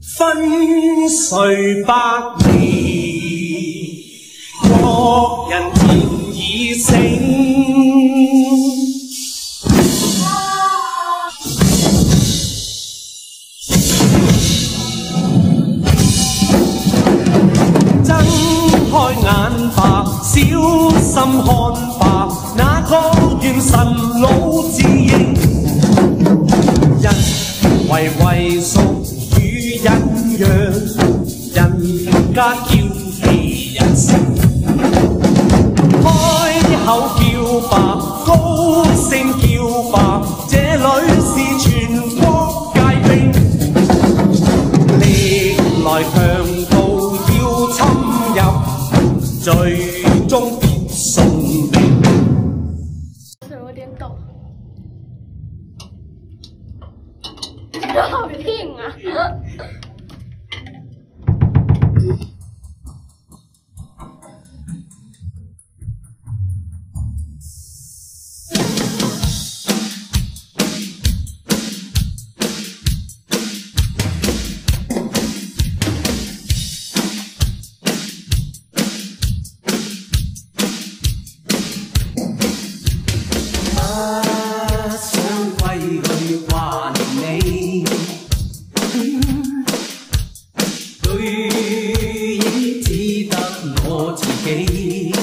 分睡百年，国人田已醒。睁开眼吧，小心看吧，哪个愿神老自认？人为为属与样，人家叫你人性，开口叫吧，高声叫吧，这女是全国皆兵，历来强盗要侵入，最终必送命。有点抖。Oh, 听啊！已只得我自己。